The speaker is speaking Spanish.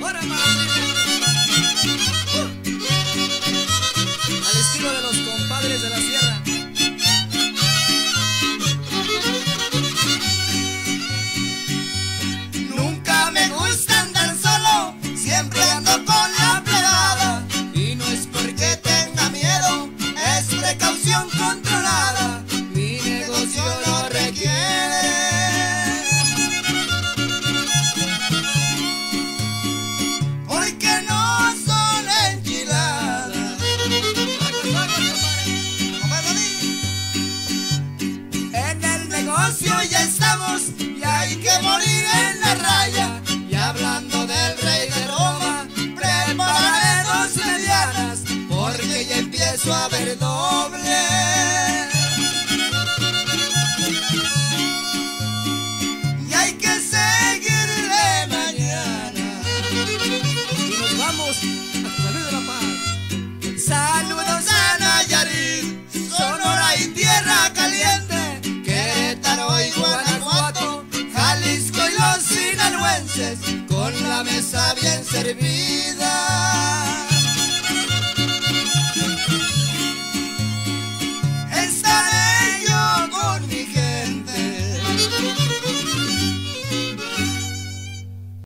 Uh. Al estilo de los compadres de la sierra. negocio ya estamos y hay que morir en la raya. Y hablando del rey de Roma, prepararé dos medianas porque ya empiezo a ver doble. Y hay que seguirle mañana. Nos vamos a con la mesa bien servida.